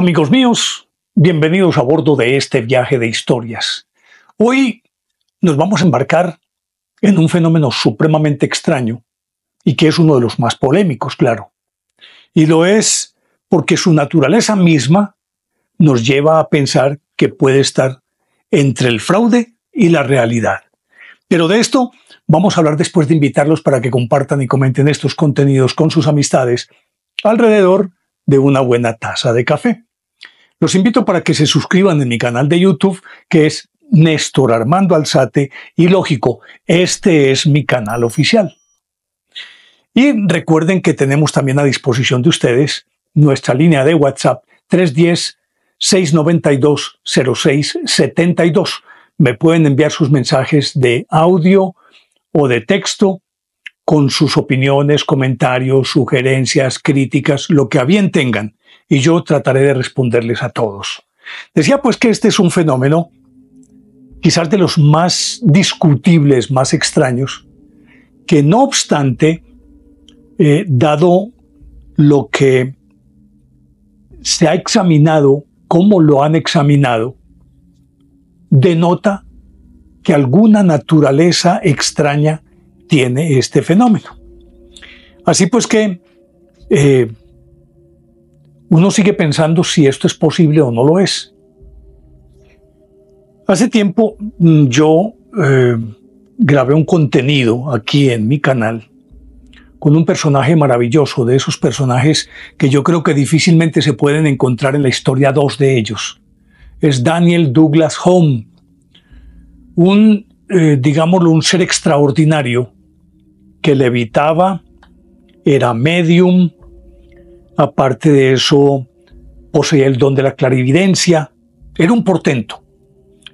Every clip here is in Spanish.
Amigos míos, bienvenidos a bordo de este viaje de historias. Hoy nos vamos a embarcar en un fenómeno supremamente extraño y que es uno de los más polémicos, claro. Y lo es porque su naturaleza misma nos lleva a pensar que puede estar entre el fraude y la realidad. Pero de esto vamos a hablar después de invitarlos para que compartan y comenten estos contenidos con sus amistades alrededor de una buena taza de café. Los invito para que se suscriban en mi canal de YouTube, que es Néstor Armando Alzate, y lógico, este es mi canal oficial. Y recuerden que tenemos también a disposición de ustedes nuestra línea de WhatsApp 310-692-0672. Me pueden enviar sus mensajes de audio o de texto con sus opiniones, comentarios, sugerencias, críticas, lo que a bien tengan, y yo trataré de responderles a todos. Decía pues que este es un fenómeno quizás de los más discutibles, más extraños, que no obstante, eh, dado lo que se ha examinado, cómo lo han examinado, denota que alguna naturaleza extraña tiene este fenómeno. Así pues que eh, uno sigue pensando si esto es posible o no lo es. Hace tiempo mm, yo eh, grabé un contenido aquí en mi canal con un personaje maravilloso, de esos personajes que yo creo que difícilmente se pueden encontrar en la historia dos de ellos. Es Daniel Douglas Home, un, eh, digámoslo, un ser extraordinario que levitaba, era medium, aparte de eso poseía el don de la clarividencia, era un portento.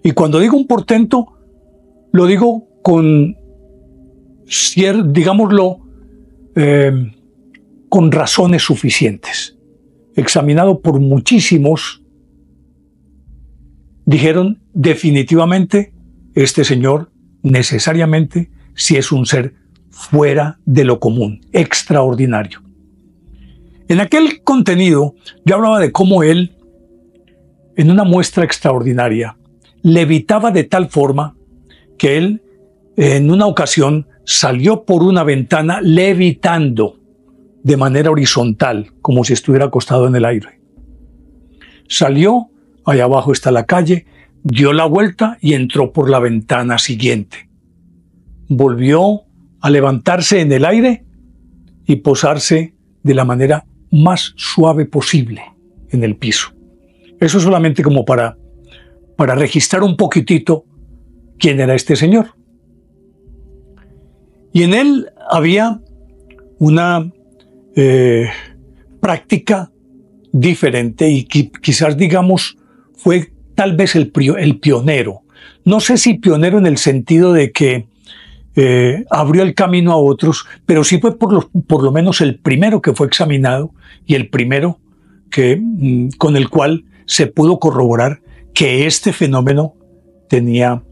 Y cuando digo un portento, lo digo con, digámoslo, eh, con razones suficientes. Examinado por muchísimos, dijeron definitivamente, este señor necesariamente si es un ser fuera de lo común, extraordinario. En aquel contenido yo hablaba de cómo él, en una muestra extraordinaria, levitaba de tal forma que él, en una ocasión, salió por una ventana levitando de manera horizontal, como si estuviera acostado en el aire. Salió, allá abajo está la calle, dio la vuelta y entró por la ventana siguiente. Volvió a levantarse en el aire y posarse de la manera más suave posible en el piso. Eso solamente como para, para registrar un poquitito quién era este señor. Y en él había una eh, práctica diferente y quizás digamos fue tal vez el, el pionero. No sé si pionero en el sentido de que eh, abrió el camino a otros, pero sí fue por lo, por lo, menos el primero que fue examinado y el primero que, mm, con el cual se pudo corroborar que este fenómeno tenía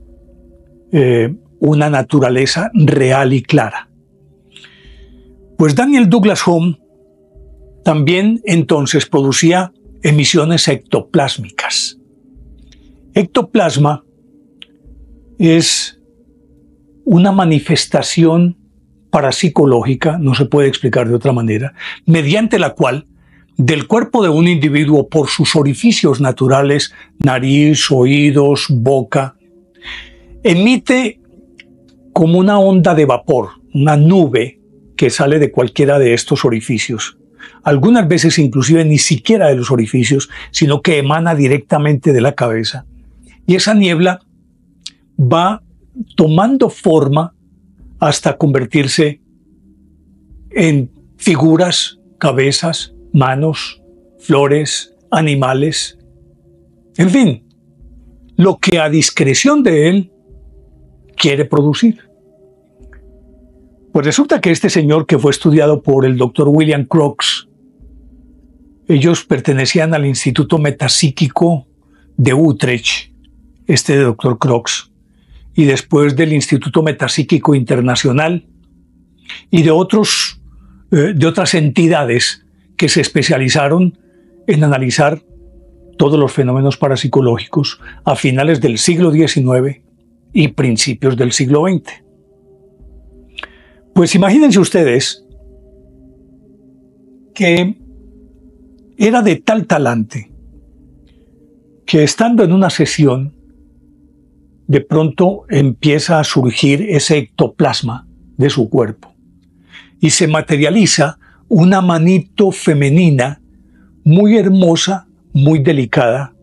eh, una naturaleza real y clara. Pues Daniel Douglas Home también entonces producía emisiones ectoplásmicas. Ectoplasma es una manifestación parapsicológica, no se puede explicar de otra manera, mediante la cual del cuerpo de un individuo por sus orificios naturales, nariz, oídos, boca, emite como una onda de vapor, una nube que sale de cualquiera de estos orificios. Algunas veces inclusive ni siquiera de los orificios, sino que emana directamente de la cabeza. Y esa niebla va tomando forma hasta convertirse en figuras, cabezas, manos, flores, animales, en fin, lo que a discreción de él quiere producir. Pues resulta que este señor que fue estudiado por el doctor William Crookes, ellos pertenecían al Instituto Metapsíquico de Utrecht, este doctor Crookes, y después del Instituto Metapsíquico Internacional y de, otros, eh, de otras entidades que se especializaron en analizar todos los fenómenos parapsicológicos a finales del siglo XIX y principios del siglo XX. Pues imagínense ustedes que era de tal talante que estando en una sesión, de pronto empieza a surgir ese ectoplasma de su cuerpo y se materializa una manito femenina muy hermosa, muy delicada,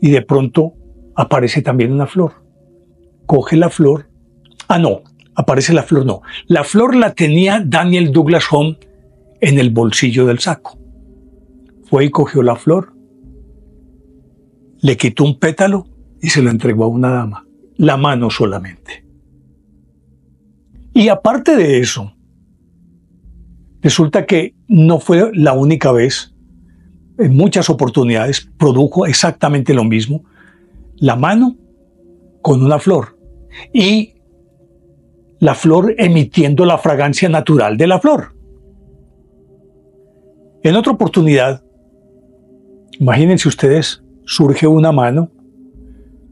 y de pronto aparece también una flor. Coge la flor. Ah, no, aparece la flor, no. La flor la tenía Daniel Douglas Home en el bolsillo del saco. Fue y cogió la flor, le quitó un pétalo y se lo entregó a una dama. La mano solamente. Y aparte de eso, resulta que no fue la única vez, en muchas oportunidades produjo exactamente lo mismo, la mano con una flor y la flor emitiendo la fragancia natural de la flor. En otra oportunidad, imagínense ustedes, surge una mano,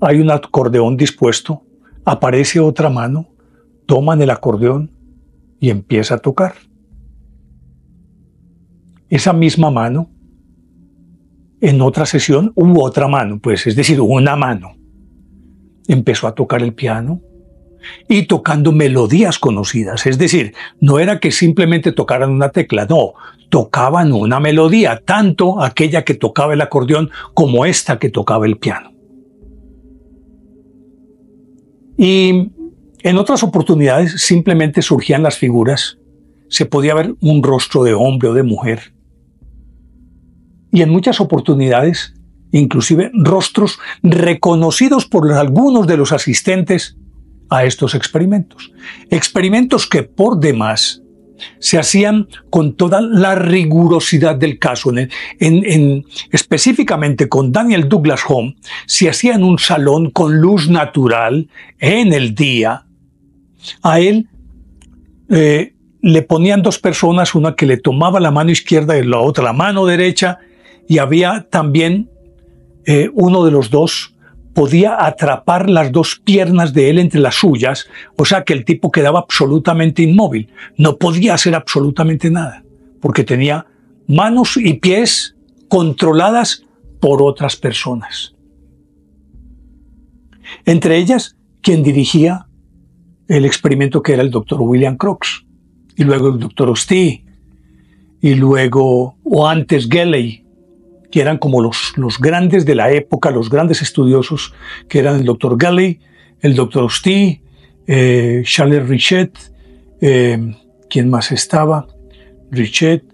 hay un acordeón dispuesto, aparece otra mano, toman el acordeón y empieza a tocar. Esa misma mano, en otra sesión hubo otra mano, pues es decir, una mano. Empezó a tocar el piano, y tocando melodías conocidas. Es decir, no era que simplemente tocaran una tecla, no, tocaban una melodía, tanto aquella que tocaba el acordeón como esta que tocaba el piano. Y en otras oportunidades simplemente surgían las figuras, se podía ver un rostro de hombre o de mujer. Y en muchas oportunidades, inclusive rostros reconocidos por algunos de los asistentes a estos experimentos. Experimentos que por demás se hacían con toda la rigurosidad del caso. En, específicamente con Daniel Douglas Home, se hacía en un salón con luz natural en el día. A él eh, le ponían dos personas, una que le tomaba la mano izquierda y la otra la mano derecha, y había también eh, uno de los dos podía atrapar las dos piernas de él entre las suyas, o sea que el tipo quedaba absolutamente inmóvil, no podía hacer absolutamente nada, porque tenía manos y pies controladas por otras personas. Entre ellas, quien dirigía el experimento que era el doctor William Crookes, y luego el doctor Osty, y luego, o antes Gelley, que eran como los, los grandes de la época, los grandes estudiosos, que eran el doctor Galley, el doctor Osty, eh, Charles Richet, eh, ¿quién más estaba? Richet,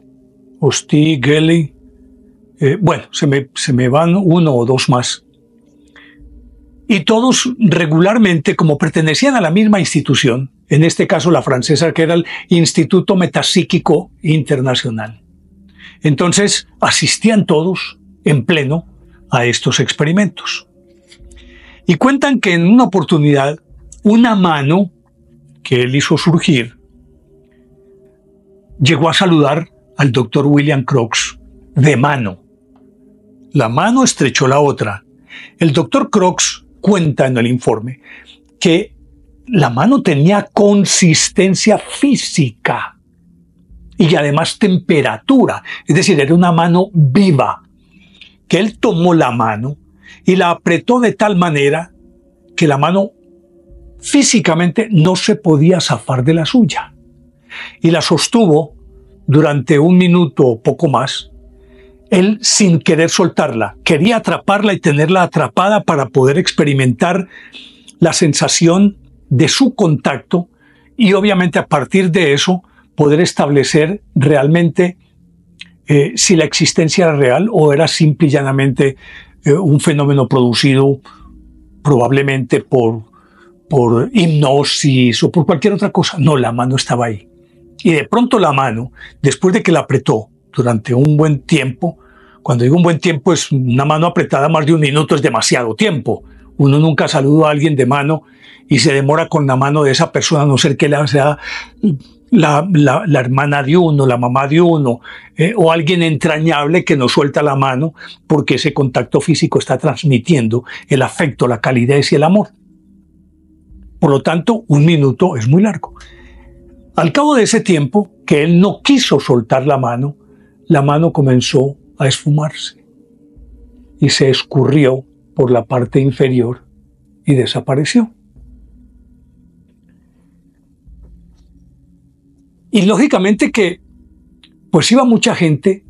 Osty, Galley, eh, bueno, se me, se me van uno o dos más. Y todos regularmente, como pertenecían a la misma institución, en este caso la francesa, que era el Instituto Metapsíquico Internacional. Entonces asistían todos en pleno a estos experimentos. Y cuentan que en una oportunidad, una mano que él hizo surgir llegó a saludar al doctor William Crookes de mano. La mano estrechó la otra. El doctor Crookes cuenta en el informe que la mano tenía consistencia física y además temperatura, es decir, era una mano viva, que él tomó la mano y la apretó de tal manera que la mano físicamente no se podía zafar de la suya. Y la sostuvo durante un minuto o poco más, él sin querer soltarla. Quería atraparla y tenerla atrapada para poder experimentar la sensación de su contacto y obviamente a partir de eso poder establecer realmente eh, si la existencia era real o era simple y llanamente eh, un fenómeno producido probablemente por, por hipnosis o por cualquier otra cosa. No, la mano estaba ahí. Y de pronto la mano, después de que la apretó durante un buen tiempo, cuando digo un buen tiempo es una mano apretada más de un minuto es demasiado tiempo. Uno nunca saluda a alguien de mano y se demora con la mano de esa persona, a no ser que le sea la, hermana de uno, la mamá de uno, eh, o alguien entrañable que nos suelta la mano porque ese contacto físico está transmitiendo el afecto, la calidez y el amor. Por lo tanto, un minuto es muy largo. Al cabo de ese tiempo, que él no quiso soltar la mano, la mano comenzó a esfumarse y se escurrió por la parte inferior y desapareció. Y lógicamente que, pues iba mucha gente,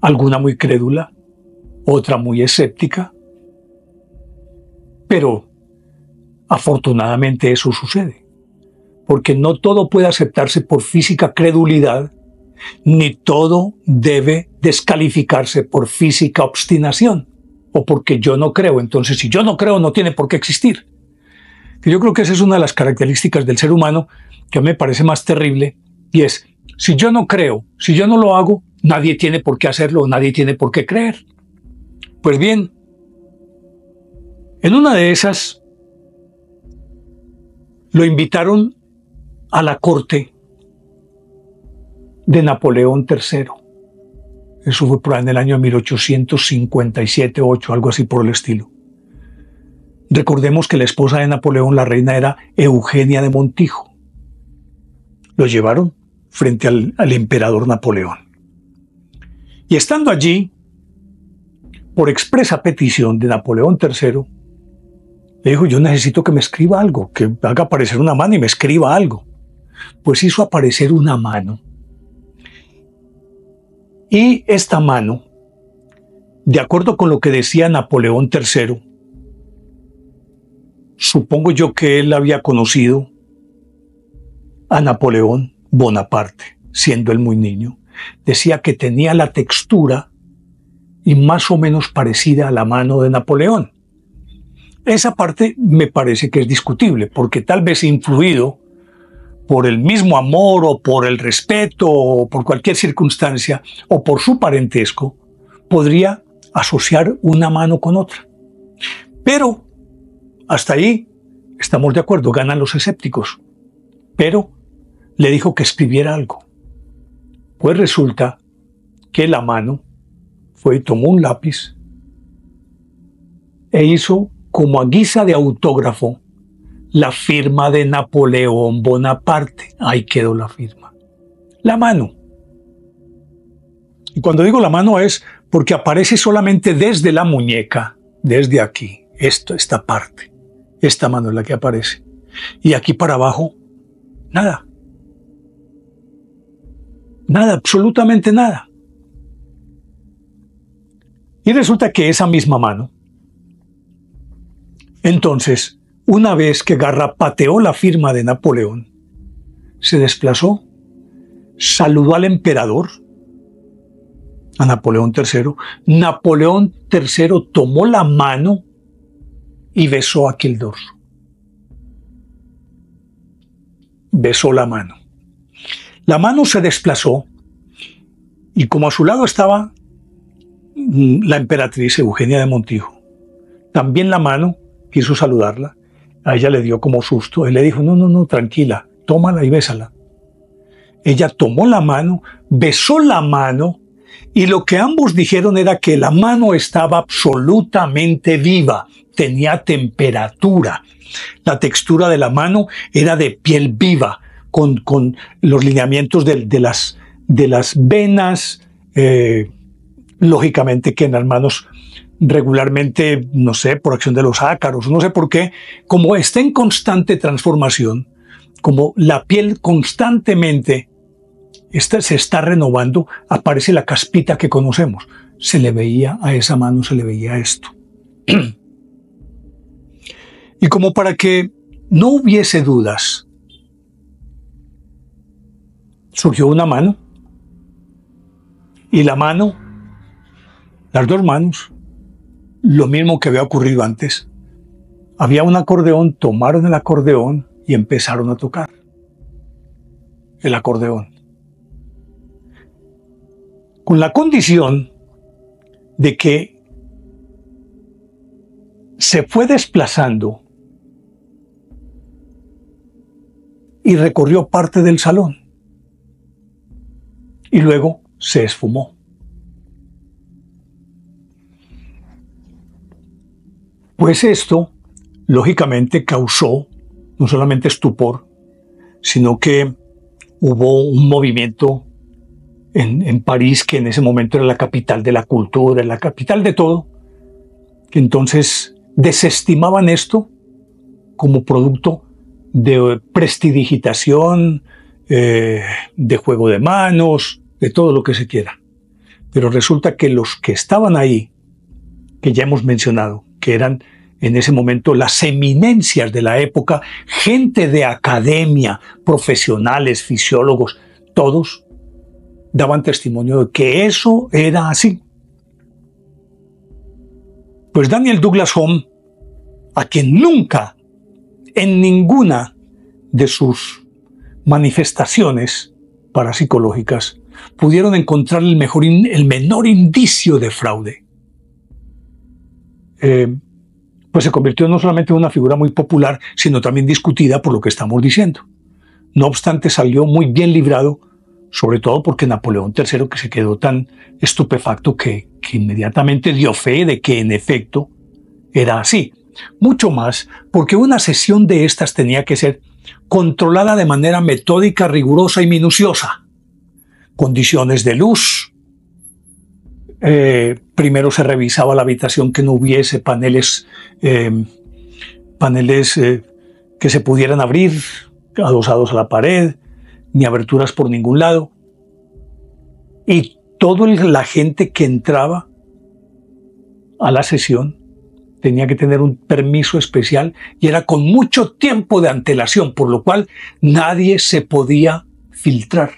alguna muy crédula, otra muy escéptica, pero afortunadamente eso sucede, porque no todo puede aceptarse por física credulidad, ni todo debe descalificarse por física obstinación, o porque yo no creo. Entonces, si yo no creo, no tiene por qué existir. Yo creo que esa es una de las características del ser humano que me parece más terrible y es, si yo no creo, si yo no lo hago, nadie tiene por qué hacerlo, nadie tiene por qué creer. Pues bien, en una de esas lo invitaron a la corte de Napoleón III. Eso fue por ahí en el año 1857, 8, algo así por el estilo. Recordemos que la esposa de Napoleón, la reina, era Eugenia de Montijo. Lo llevaron frente al, emperador Napoleón. Y estando allí, por expresa petición de Napoleón III, le dijo, yo necesito que me escriba algo, que haga aparecer una mano y me escriba algo. Pues hizo aparecer una mano. Y esta mano, de acuerdo con lo que decía Napoleón III, supongo yo que él había conocido a Napoleón Bonaparte, siendo él muy niño, decía que tenía la textura y más o menos parecida a la mano de Napoleón. Esa parte me parece que es discutible, porque tal vez influido por el mismo amor o por el respeto o por cualquier circunstancia o por su parentesco, podría asociar una mano con otra. Pero hasta ahí estamos de acuerdo, ganan los escépticos. Pero le dijo que escribiera algo. Pues resulta que la mano fue y tomó un lápiz e hizo como a guisa de autógrafo la firma de Napoleón Bonaparte. Ahí quedó la firma. La mano. Y cuando digo la mano es porque aparece solamente desde la muñeca, desde aquí, esto, esta parte. Esta mano es la que aparece. Y aquí para abajo, nada. Nada, absolutamente nada. Y resulta que esa misma mano, entonces, una vez que Garra pateó la firma de Napoleón, se desplazó, saludó al emperador, a Napoleón III. Napoleón III tomó la mano y besó aquel dorso. Besó la mano. La mano se desplazó y como a su lado estaba mm, la emperatriz Eugenia de Montijo, también la mano quiso saludarla. A ella le dio como susto. Él le dijo, no, no, no, tranquila, tómala y bésala. Ella tomó la mano, besó la mano y lo que ambos dijeron era que la mano estaba absolutamente viva, tenía temperatura. La textura de la mano era de piel viva, con, los lineamientos de, las, de las venas, eh, lógicamente que en las manos regularmente, no sé, por acción de los ácaros, no sé por qué, como está en constante transformación, como la piel constantemente se está renovando, aparece la caspita que conocemos. Se le veía a esa mano, se le veía esto. y como para que no hubiese dudas surgió una mano. Y la mano, las dos manos, lo mismo que había ocurrido antes. Había un acordeón, tomaron el acordeón y empezaron a tocar el acordeón. Con la condición de que se fue desplazando y recorrió parte del salón y luego se esfumó. Pues esto, lógicamente, causó no solamente estupor, sino que hubo un movimiento en, París, que en ese momento era la capital de la cultura, la capital de todo, que entonces desestimaban esto como producto de prestidigitación, eh, de juego de manos, de todo lo que se quiera. Pero resulta que los que estaban ahí, que ya hemos mencionado, que eran en ese momento las eminencias de la época, gente de academia, profesionales, fisiólogos, todos daban testimonio de que eso era así. Pues Daniel Douglas Home, a quien nunca en ninguna de sus manifestaciones parapsicológicas pudieron encontrar el, mejor, el menor indicio de fraude. Eh, pues se convirtió no solamente en una figura muy popular, sino también discutida por lo que estamos diciendo. No obstante, salió muy bien librado, sobre todo porque Napoleón III, que se quedó tan estupefacto que, que inmediatamente dio fe de que en efecto era así. Mucho más porque una sesión de estas tenía que ser controlada de manera metódica, rigurosa y minuciosa. Condiciones de luz, eh, primero se revisaba la habitación que no hubiese paneles, em, paneles eh, que se pudieran abrir adosados a la pared, ni aberturas por ningún lado. Y toda la gente que entraba a la sesión tenía que tener un permiso especial y era con mucho tiempo de antelación, por lo cual nadie se podía filtrar,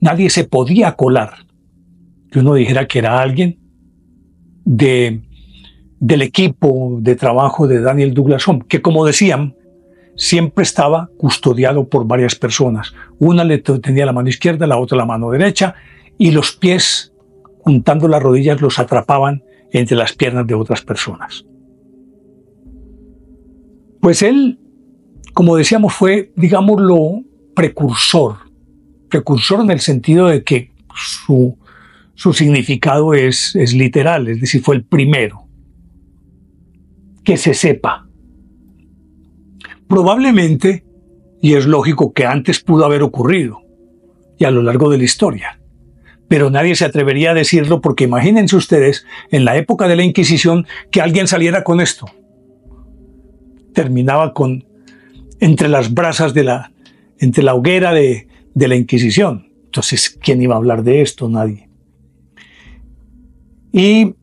nadie se podía colar que uno dijera que era alguien de, del equipo de trabajo de Daniel Douglas Home, que como decían, siempre estaba custodiado por varias personas. Una le tenía la mano izquierda, la otra la mano derecha, y los pies, juntando las rodillas, los atrapaban entre las piernas de otras personas. Pues él, como decíamos, fue, digámoslo, precursor. Precursor en el sentido de que su su significado es, es literal, es decir, fue el primero. Que se sepa. Probablemente, y es lógico que antes pudo haber ocurrido, y a lo largo de la historia, pero nadie se atrevería a decirlo porque imagínense ustedes en la época de la Inquisición que alguien saliera con esto. Terminaba con entre las brasas de la, entre la hoguera de, de la Inquisición. Entonces, ¿quién iba a hablar de esto? Nadie. Y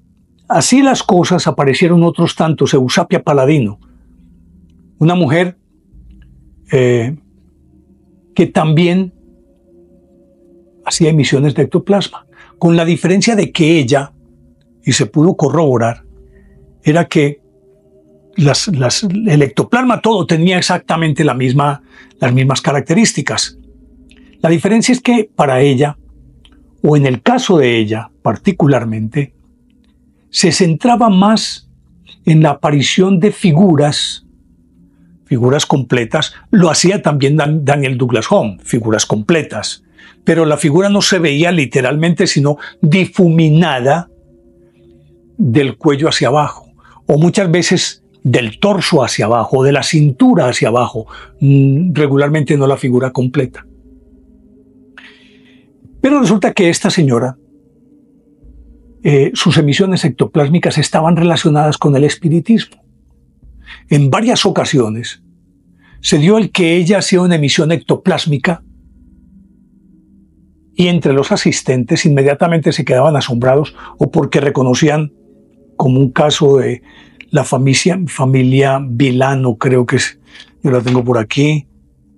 así las cosas aparecieron otros tantos, Eusapia Paladino, una mujer eh, que también hacía emisiones de ectoplasma, con la diferencia de que ella, y se pudo corroborar, era que el ectoplasma todo tenía exactamente la misma, las mismas características. La diferencia es que para ella, o en el caso de ella particularmente, se centraba más en la aparición de figuras, figuras completas, lo hacía también Daniel Douglas Home, figuras completas, pero la figura no se veía literalmente, sino difuminada del cuello hacia abajo, o muchas veces del torso hacia abajo, de la cintura hacia abajo, mm, regularmente no la figura completa. Pero resulta que esta señora eh, sus emisiones ectoplásmicas estaban relacionadas con el espiritismo. En varias ocasiones se dio el que ella hacía una emisión ectoplásmica y entre los asistentes inmediatamente se quedaban asombrados o porque reconocían como un caso de la familia, familia Vilano, creo que es, yo la tengo por aquí.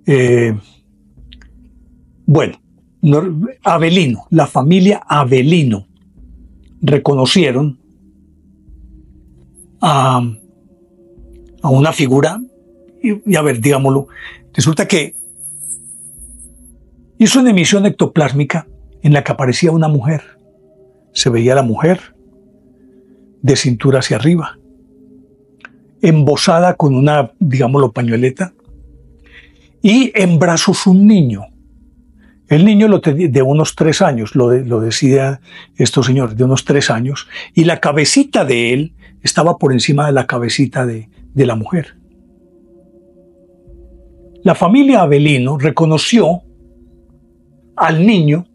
Eh, bueno, Avelino, la familia Avelino reconocieron a, una figura, y, a ver, digámoslo, resulta que hizo una emisión ectoplásmica en la que aparecía una mujer. Se veía la mujer de cintura hacia arriba, embosada con una, digámoslo, pañueleta, y en brazos un niño. El niño lo de unos tres años, lo, lo decide estos señores, de unos tres años, y la cabecita de él estaba por encima de la cabecita de, de la mujer. La familia Abelino reconoció al niño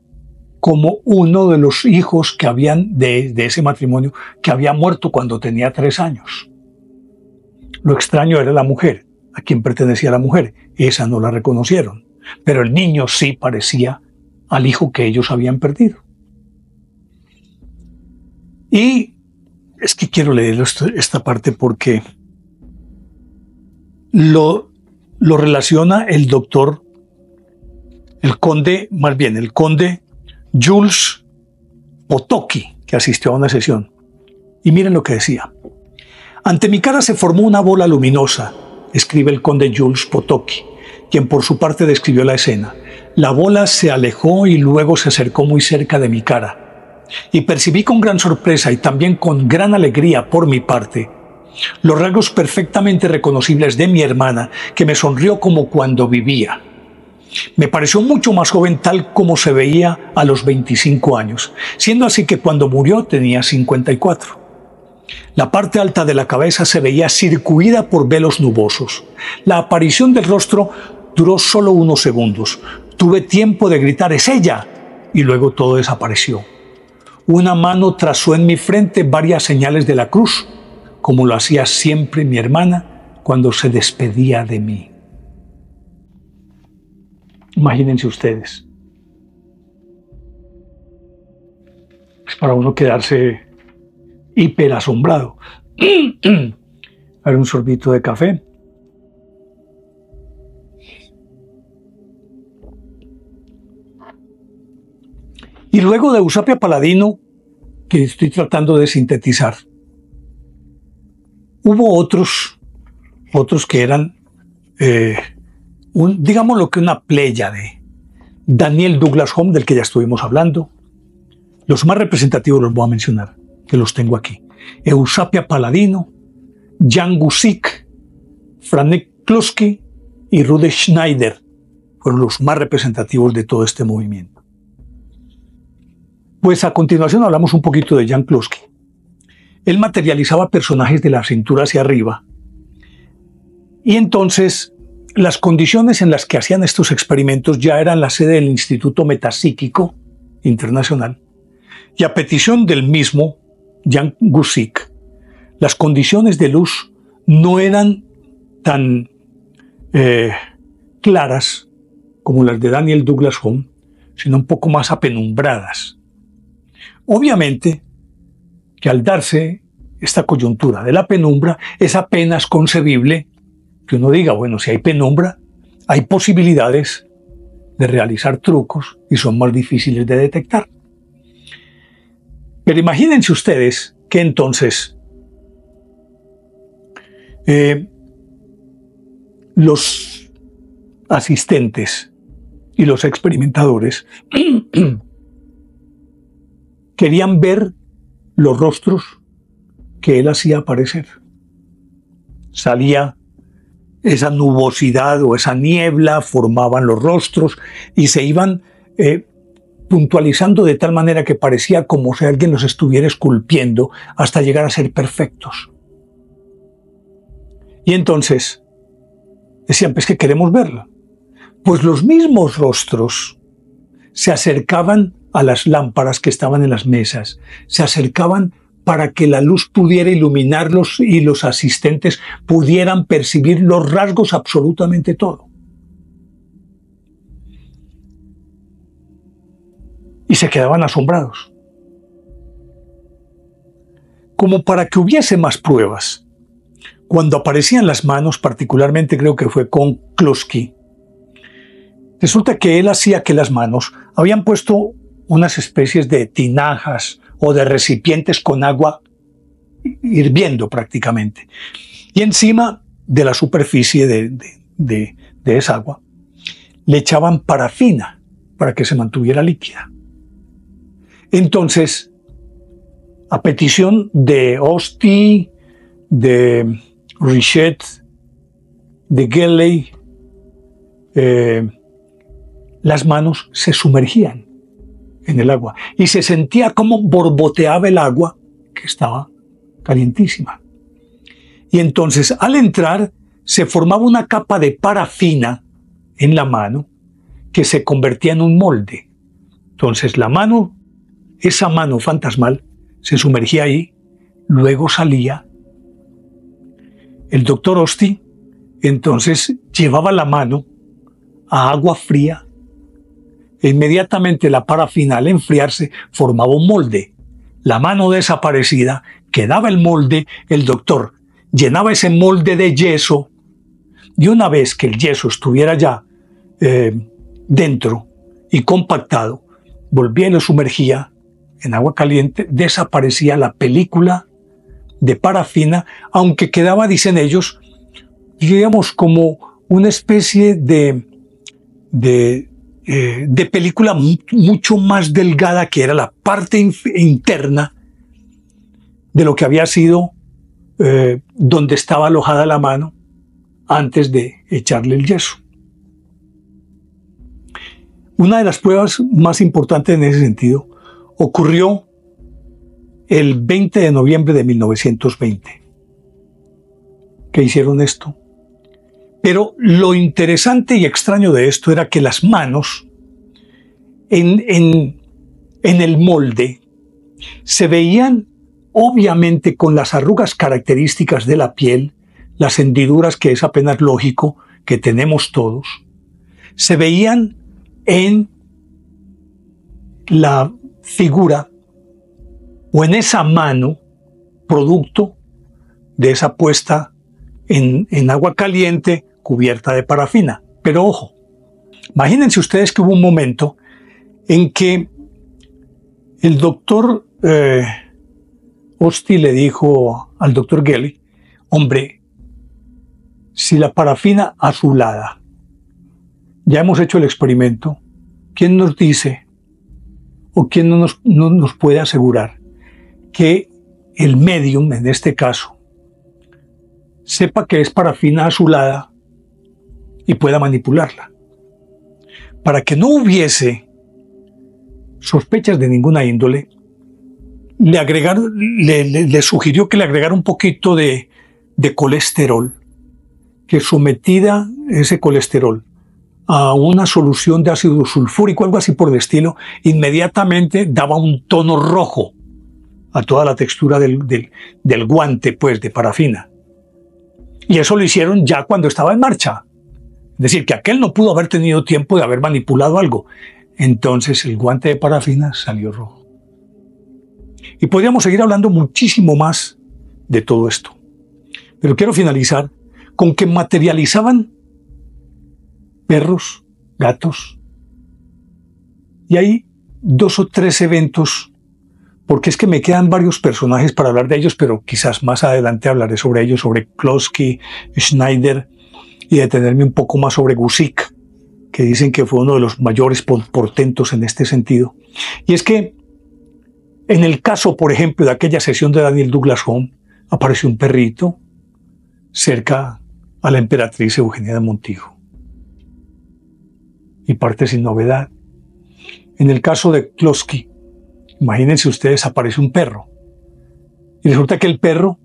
como uno de los hijos que habían de, de, ese matrimonio que había muerto cuando tenía tres años. Lo extraño era la mujer, a quien pertenecía la mujer. Esa no la reconocieron pero el niño sí parecía al hijo que ellos habían perdido. Y es que quiero leer esta parte porque lo, lo relaciona el doctor, el conde, más bien el conde Jules Potoki, que asistió a una sesión. Y miren lo que decía. Ante mi cara se formó una bola luminosa, escribe el conde Jules Potoki quien por su parte describió la escena. La bola se alejó y luego se acercó muy cerca de mi cara. Y percibí con gran sorpresa y también con gran alegría por mi parte los rasgos perfectamente reconocibles de mi hermana, que me sonrió como cuando vivía. Me pareció mucho más joven tal como se veía a los 25 años, siendo así que cuando murió tenía 54. La parte alta de la cabeza se veía circuida por velos nubosos. La aparición del rostro Duró solo unos segundos. Tuve tiempo de gritar, es ella. Y luego todo desapareció. Una mano trazó en mi frente varias señales de la cruz, como lo hacía siempre mi hermana cuando se despedía de mí. Imagínense ustedes. Es para uno quedarse hiper asombrado. A un sorbito de café. Y luego de Eusapia Paladino, que estoy tratando de sintetizar, hubo otros, otros que eran, eh, digamos lo que una playa de Daniel Douglas Home, del que ya estuvimos hablando. Los más representativos los voy a mencionar, que los tengo aquí. Eusapia Paladino, Jan Gusik, Franek Kloski y Rude Schneider fueron los más representativos de todo este movimiento. Pues a continuación hablamos un poquito de Jan Kloski. Él materializaba personajes de la cintura hacia arriba. Y entonces las condiciones en las que hacían estos experimentos ya eran la sede del Instituto Metapsíquico Internacional. Y a petición del mismo Jan Gusik, las condiciones de luz no eran tan eh, claras como las de Daniel Douglas Home, sino un poco más apenumbradas. Obviamente que al darse esta coyuntura de la penumbra, es apenas concebible que uno diga, bueno, si hay penumbra, hay posibilidades de realizar trucos y son más difíciles de detectar. Pero imagínense ustedes que entonces eh, los asistentes y los experimentadores querían ver los rostros que él hacía aparecer. Salía esa nubosidad o esa niebla, formaban los rostros y se iban eh, puntualizando de tal manera que parecía como si alguien los estuviera esculpiendo hasta llegar a ser perfectos. Y entonces decían, pues que queremos verlo. Pues los mismos rostros se acercaban a las lámparas que estaban en las mesas, se acercaban para que la luz pudiera iluminarlos y los asistentes pudieran percibir los rasgos absolutamente todo. Y se quedaban asombrados. Como para que hubiese más pruebas, cuando aparecían las manos, particularmente creo que fue con Kloski, resulta que él hacía que las manos habían puesto unas especies de tinajas o de recipientes con agua hirviendo prácticamente. Y encima de la superficie de, esa agua le echaban parafina para que se mantuviera líquida. Entonces, a petición de Osti, de Richet, de Gelley, eh, las manos se sumergían en el agua y se sentía como borboteaba el agua que estaba calientísima. Y entonces al entrar se formaba una capa de parafina en la mano que se convertía en un molde. Entonces la mano, esa mano fantasmal, se sumergía ahí, luego salía. El doctor Osti entonces llevaba la mano a agua fría e inmediatamente la parafina al enfriarse formaba un molde. La mano desaparecida quedaba el molde, el doctor llenaba ese molde de yeso y una vez que el yeso estuviera ya eh, dentro y compactado, volvía y lo sumergía en agua caliente, desaparecía la película de parafina, aunque quedaba, dicen ellos, digamos como una especie de, de, eh, de película mucho más delgada que era la parte interna de lo que había sido eh, donde estaba alojada la mano antes de echarle el yeso. Una de las pruebas más importantes en ese sentido ocurrió el 20 de noviembre de 1920, que hicieron esto. Pero lo interesante y extraño de esto era que las manos en, el molde se veían obviamente con las arrugas características de la piel, las hendiduras que es apenas lógico que tenemos todos, se veían en la figura o en esa mano producto de esa puesta en, agua caliente cubierta de parafina. Pero ojo, imagínense ustedes que hubo un momento en que el doctor eh, Osti le dijo al doctor Gelly, hombre, si la parafina azulada ya hemos hecho el experimento. ¿Quién nos dice o quién no nos, nos puede asegurar que el medium, en este caso, sepa que es parafina azulada y pueda manipularla? Para que no hubiese sospechas de ninguna índole, le, agregar, le, sugirió que le agregara un poquito de, de colesterol, que sometida ese colesterol a una solución de ácido sulfúrico, algo así por el estilo, inmediatamente daba un tono rojo a toda la textura del, del, guante, pues, de parafina. Y eso lo hicieron ya cuando estaba en marcha. Es decir, que aquel no pudo haber tenido tiempo de haber manipulado algo. Entonces el guante de parafina salió rojo. Y podríamos seguir hablando muchísimo más de todo esto. Pero quiero finalizar con que materializaban perros, gatos. Y hay dos o tres eventos, porque es que me quedan varios personajes para hablar de ellos, pero quizás más adelante hablaré sobre ellos, sobre Kloski, Schneider, y detenerme un poco más sobre Gusick, que dicen que fue uno de los mayores portentos en este sentido. Y es que en el caso, por ejemplo, de aquella sesión de Daniel Douglas Home, apareció un perrito cerca a la emperatriz Eugenia de Montijo y parte sin novedad. En el caso de Kloski, imagínense ustedes, aparece un perro. Y resulta que el perro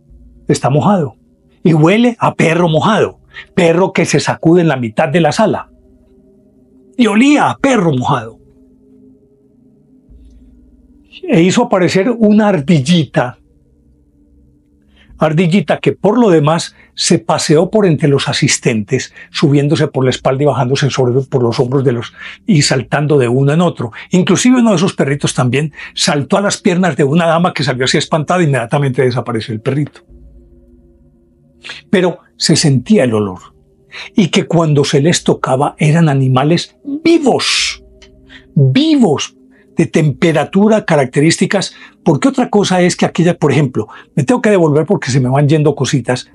está mojado. Y huele a perro mojado. Perro que se sacude en la mitad de la sala. Y olía a perro mojado. E hizo aparecer una ardillita ardillita que por lo demás se paseó por entre los asistentes, subiéndose por la espalda y bajándose sobre, por los hombros de los y saltando de uno en otro. Inclusive uno de esos perritos también saltó a las piernas de una dama que salió así espantada e inmediatamente desapareció el perrito. Pero se sentía el olor y que cuando se les tocaba eran animales vivos, vivos, de temperatura, características, porque otra cosa es que aquella, por ejemplo, me tengo que devolver porque se me van yendo cositas,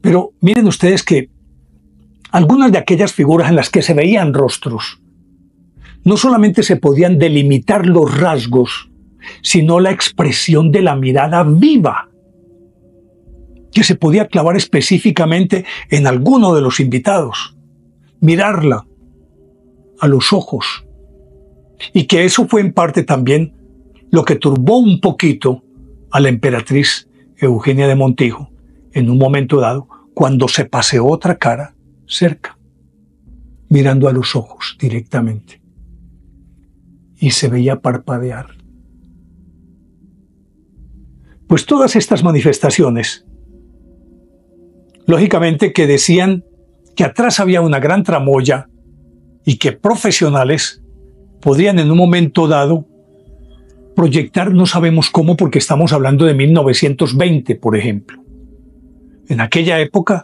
pero miren ustedes que algunas de aquellas figuras en las que se veían rostros, no solamente se podían delimitar los rasgos, sino la expresión de la mirada viva, que se podía clavar específicamente en alguno de los invitados, mirarla a los ojos Y que eso fue en parte también lo que turbó un poquito a la emperatriz Eugenia de Montijo en un momento dado, cuando se paseó otra cara cerca, mirando a los ojos directamente. Y se veía parpadear. Pues todas estas manifestaciones, lógicamente que decían que atrás había una gran tramoya y que profesionales podrían en un momento dado proyectar, no sabemos cómo, porque estamos hablando de 1920, por ejemplo. En aquella época,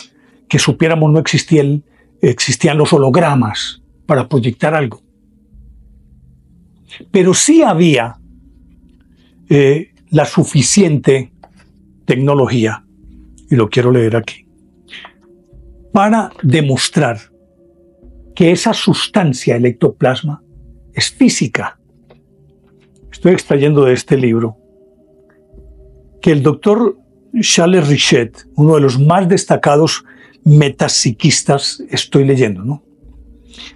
que supiéramos, no existían, existían los hologramas para proyectar algo. Pero sí había eh, la suficiente tecnología, y lo quiero leer aquí, para demostrar que esa sustancia electoplasma es física estoy extrayendo de este libro que el doctor Charles Richet, uno de los más destacados metapsiquistas, estoy leyendo, ¿no?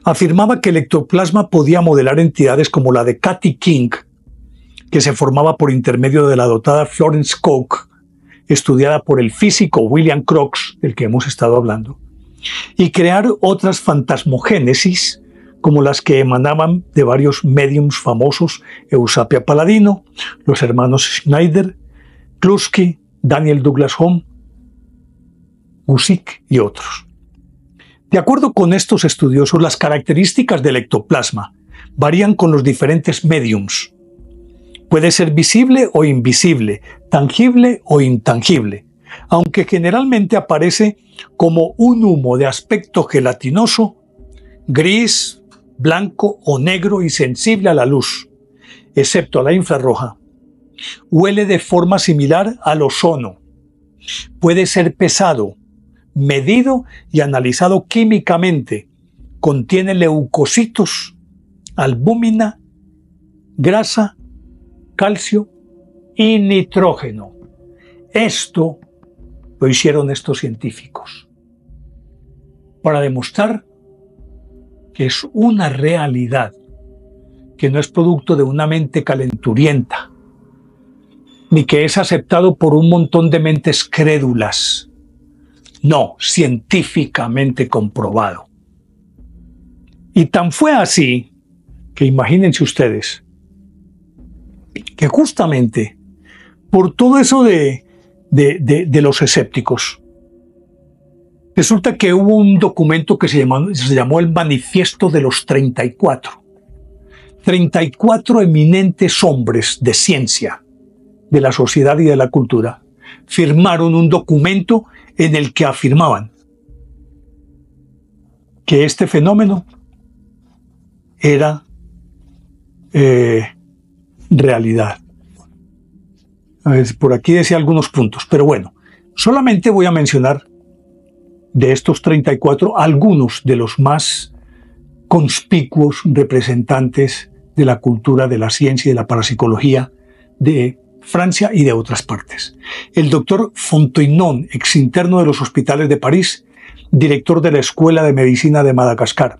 Afirmaba que el ectoplasma podía modelar entidades como la de Cathy King, que se formaba por intermedio de la dotada Florence Koch, estudiada por el físico William Crookes, del que hemos estado hablando, y crear otras fantasmogénesis como las que emanaban de varios mediums famosos, Eusapia Paladino, los hermanos Schneider, Kluski, Daniel Douglas Home, Gusick y otros. De acuerdo con estos estudiosos, las características del ectoplasma varían con los diferentes mediums. Puede ser visible o invisible, tangible o intangible, aunque generalmente aparece como un humo de aspecto gelatinoso, gris, blanco o negro y sensible a la luz, excepto a la infrarroja. Huele de forma similar al ozono. Puede ser pesado, medido y analizado químicamente. Contiene leucocitos, albúmina, grasa, calcio y nitrógeno. Esto lo hicieron estos científicos para demostrar que es una realidad, que no es producto de una mente calenturienta, ni que es aceptado por un montón de mentes crédulas. No, científicamente comprobado. Y tan fue así que imagínense ustedes que justamente por todo eso de, de los escépticos, Resulta que hubo un documento que se llamó, el Manifiesto de los 34. 34 eminentes hombres de ciencia, de la sociedad y de la cultura, firmaron un documento en el que afirmaban que este fenómeno era eh, realidad. Por aquí decía algunos puntos, pero bueno, solamente voy a mencionar de estos 34, algunos de los más conspicuos representantes de la cultura, de la ciencia y de la parapsicología de Francia y de otras partes. El doctor Fontoinon, exinterno de los hospitales de París, director de la Escuela de Medicina de Madagascar.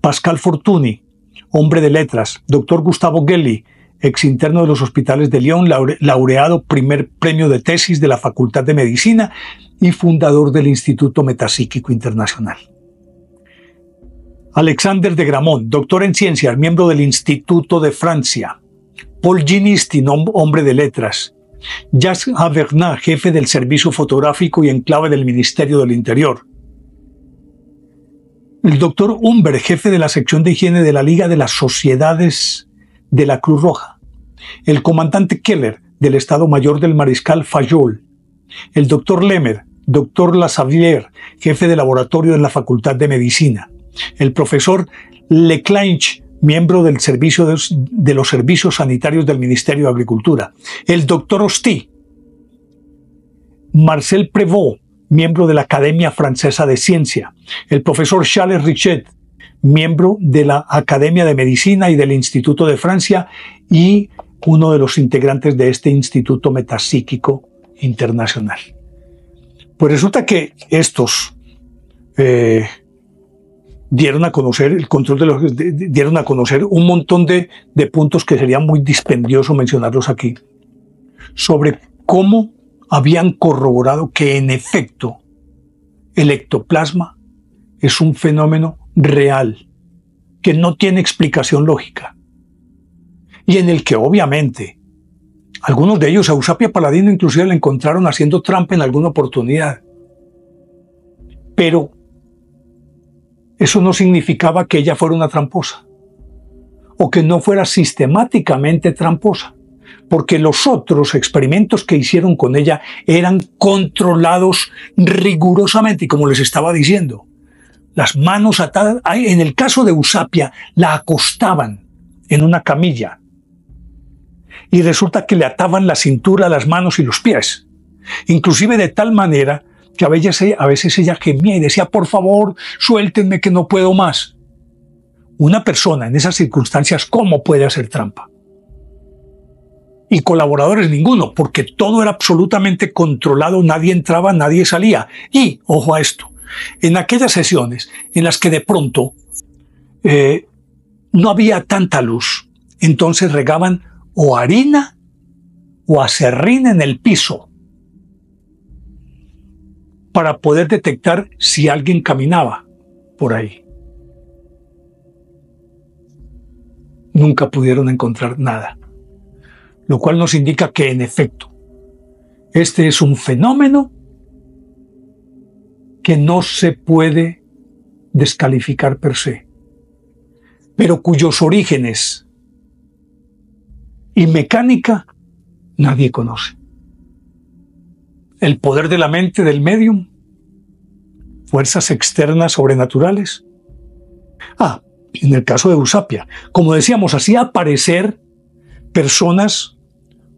Pascal Fortuny, hombre de letras. Doctor Gustavo Gelli, exinterno de los hospitales de Lyon, laureado primer premio de tesis de la Facultad de Medicina y fundador del Instituto Metapsíquico Internacional. Alexander de Gramont, doctor en ciencias, miembro del Instituto de Francia. Paul Ginistin, hombre de letras. Jacques Avernat, jefe del Servicio Fotográfico y enclave del Ministerio del Interior. El doctor Humber, jefe de la sección de higiene de la Liga de las Sociedades de la Cruz Roja. El comandante Keller, del Estado Mayor del Mariscal Fayol. El doctor Lemmer, doctor Lasavier, jefe de laboratorio en la Facultad de Medicina, el profesor Leclanche, miembro del servicio de, los servicios sanitarios del Ministerio de Agricultura, el doctor Osti, Marcel Prévost, miembro de la Academia Francesa de Ciencia, el profesor Charles Richet, miembro de la Academia de Medicina y del Instituto de Francia y uno de los integrantes de este Instituto Metapsíquico Internacional. Pues resulta que estos eh, dieron a conocer el control de los, dieron a conocer un montón de, de puntos que sería muy dispendioso mencionarlos aquí, sobre cómo habían corroborado que en efecto el ectoplasma es un fenómeno real, que no tiene explicación lógica, y en el que obviamente algunos de ellos, a Eusapia Paladino inclusive la encontraron haciendo trampa en alguna oportunidad. Pero eso no significaba que ella fuera una tramposa o que no fuera sistemáticamente tramposa, porque los otros experimentos que hicieron con ella eran controlados rigurosamente, como les estaba diciendo, las manos atadas, en el caso de Usapia, la acostaban en una camilla y resulta que le ataban la cintura, las manos y los pies, inclusive de tal manera que a veces, a veces ella gemía y decía, por favor, suéltenme que no puedo más. Una persona en esas circunstancias, ¿cómo puede hacer trampa? Y colaboradores ninguno, porque todo era absolutamente controlado, nadie entraba, nadie salía. Y, ojo a esto, en aquellas sesiones en las que de pronto eh, no había tanta luz, entonces regaban o harina o acerrín en el piso para poder detectar si alguien caminaba por ahí. Nunca pudieron encontrar nada, lo cual nos indica que en efecto, este es un fenómeno que no se puede descalificar per se, pero cuyos orígenes y mecánica nadie conoce el poder de la mente del medium, fuerzas externas sobrenaturales. Ah, en el caso de Usapia, como decíamos, hacía aparecer personas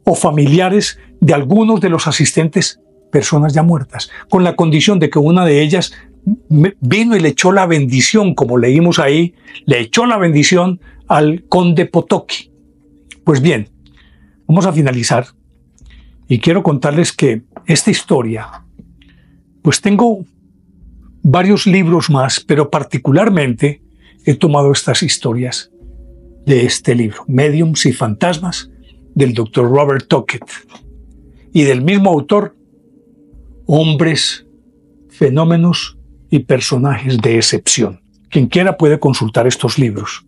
o familiares de algunos de los asistentes, personas ya muertas, con la condición de que una de ellas vino y le echó la bendición, como leímos ahí, le echó la bendición al conde Potoki. Pues bien, vamos a finalizar y quiero contarles que esta historia, pues tengo varios libros más, pero particularmente he tomado estas historias de este libro, Mediums y Fantasmas, del doctor Robert Tockett, y del mismo autor, Hombres, Fenómenos y Personajes de Excepción. Quien quiera puede consultar estos libros.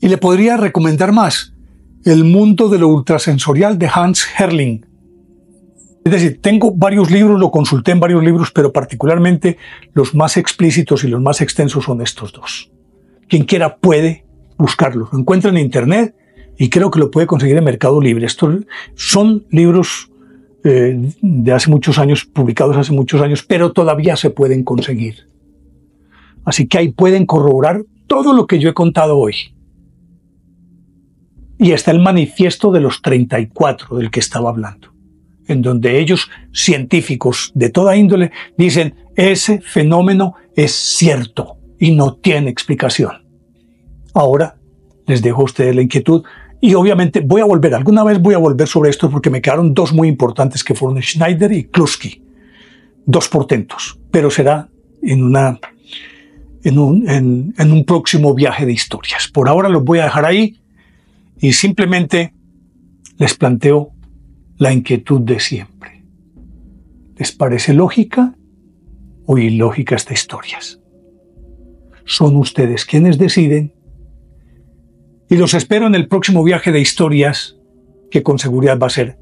Y le podría recomendar más, El mundo de lo ultrasensorial de Hans Herrling, es decir, tengo varios libros, lo consulté en varios libros, pero particularmente los más explícitos y los más extensos son estos dos. Quien quiera puede buscarlos. Lo encuentra en Internet y creo que lo puede conseguir en Mercado Libre. Estos son libros eh, de hace muchos años, publicados hace muchos años, pero todavía se pueden conseguir. Así que ahí pueden corroborar todo lo que yo he contado hoy. Y está el manifiesto de los 34 del que estaba hablando en donde ellos, científicos de toda índole, dicen, ese fenómeno es cierto y no tiene explicación. Ahora les dejo a ustedes la inquietud y obviamente voy a volver, alguna vez voy a volver sobre esto porque me quedaron dos muy importantes que fueron Schneider y Kluski, dos portentos, pero será en, una, en, un, en un próximo viaje de historias. Por ahora los voy a dejar ahí y simplemente les planteo la inquietud de siempre. ¿Les parece lógica o ilógica esta historias? Son ustedes quienes deciden y los espero en el próximo viaje de historias que con seguridad va a ser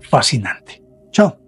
fascinante. Chao.